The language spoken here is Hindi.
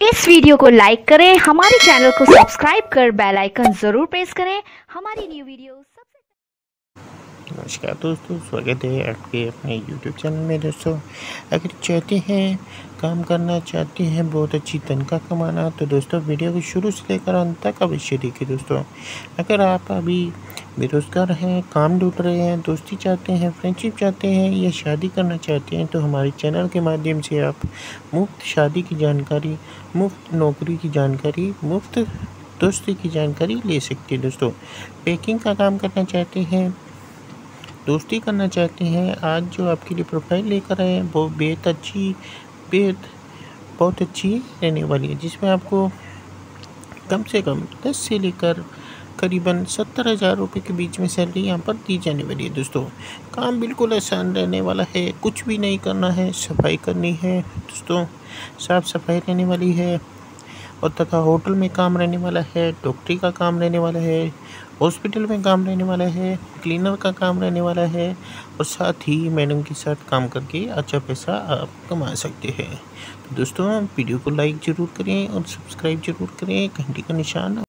इस वीडियो को लाइक करें, हमारे चैनल को सब्सक्राइब कर बेल आइकन ज़रूर प्रेस करें। हमारी न्यू वीडियो सबसे नमस्कार दोस्तों, स्वागत है आपके अपने यूट्यूब चैनल में दोस्तों। अगर चाहते हैं, काम करना चाहते हैं, बहुत अच्छी तनख्वाह कमाना तो दोस्तों वीडियो को शुरू से लेकर अंत तक अवश्य देखिए दोस्तों। अगर आप अभी बेरोज़गार हैं, काम ढूंढ रहे हैं, दोस्ती चाहते हैं फ्रेंडशिप चाहते हैं या शादी करना चाहते हैं तो हमारे चैनल के माध्यम से आप मुफ़्त शादी की जानकारी, मुफ़्त नौकरी की जानकारी, मुफ़्त दोस्ती की जानकारी ले सकते हैं दोस्तों। पैकिंग का काम करना चाहते हैं, दोस्ती करना चाहते हैं, आज जो आपके लिए प्रोफ़ाइल लेकर आए वो बेहद अच्छी, बेहद, बहुत अच्छी रहने वाली है, जिसमें आपको कम से कम दस से लेकर करीबन सत्तर हज़ार रुपये के बीच में सैलरी यहाँ पर दी जाने वाली है दोस्तों। काम बिल्कुल आसान रहने वाला है, कुछ भी नहीं करना है, सफ़ाई करनी है, दोस्तों साफ़ सफ़ाई रहने वाली है और तथा होटल में काम रहने वाला है, डॉक्टरी का काम रहने वाला है, हॉस्पिटल में काम रहने वाला है, क्लीनर का काम रहने वाला है और साथ ही मैडम के साथ काम करके अच्छा पैसा आप कमा सकते हैं। तो दोस्तों, वीडियो को लाइक ज़रूर करें और सब्सक्राइब ज़रूर करें, घंटी का निशान